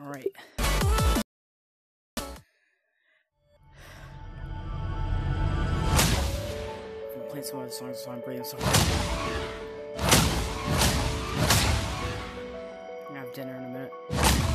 Alright. I'm playing some other songs, so I'm breathing so hard. I'm gonna have dinner in a minute.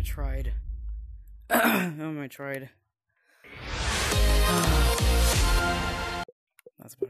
I tried. oh, I tried. That's better.